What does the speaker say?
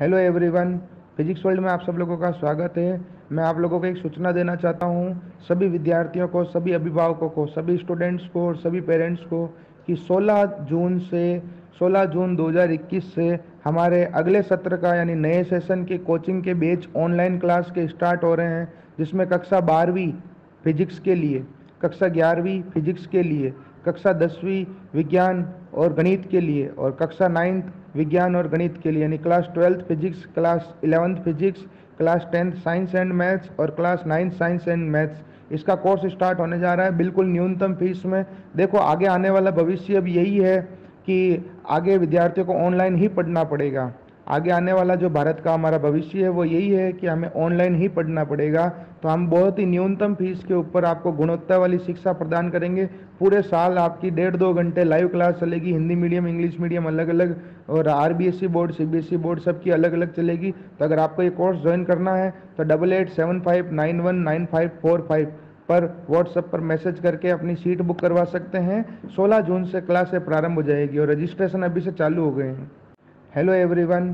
Hello everyone physics world में आप सब लोगों का स्वागत है। मैं आप लोगों को एक सूचना देना चाहता हूँ, सभी विद्यार्थियों को, सभी अभिभावकों को, सभी स्टूडेंट्स को और सभी पेरेंट्स को कि 16 जून से 16 जून 2021 से हमारे अगले सत्र का यानी नए सेशन के कोचिंग के बेच ऑनलाइन क्लास के स्टार्ट हो रहे हैं, जिसमें कक्षा बारहवीं फिजिक्स के लिए, कक्षा ग्यारहवीं फिजिक्स के लिए, कक्षा दसवीं विज्ञान और गणित के लिए और कक्षा नाइन्थ विज्ञान और गणित के लिए, यानी class twelfth physics class eleventh physics class tenth science and maths और class ninth science and maths इसका कोर्स स्टार्ट होने जा रहा है, बिल्कुल न्यूनतम फ़ीस में। देखो, आगे आने वाला भविष्य अब यही है कि आगे विद्यार्थियों को ऑनलाइन ही पढ़ना पड़ेगा। आगे आने वाला जो भारत का हमारा भविष्य है, वो यही है कि हमें ऑनलाइन ही पढ़ना पड़ेगा। तो हम बहुत ही न्यूनतम फ़ीस के ऊपर आपको गुणवत्ता वाली शिक्षा प्रदान करेंगे। पूरे साल आपकी डेढ़ दो घंटे लाइव क्लास चलेगी। हिंदी मीडियम इंग्लिश मीडियम अलग अलग और R B S C board C board सबकी अलग अलग चलेगी। तो अगर आपको ये कोर्स ज्वाइन करना है तो double eight seven five nine one nine five four five पर व्हाट्सएप पर मैसेज करके अपनी सीट बुक करवा सकते हैं। 16 जून से क्लासें प्रारंभ हो जाएगी और रजिस्ट्रेशन अभी से चालू हो गए हैं। Hello everyone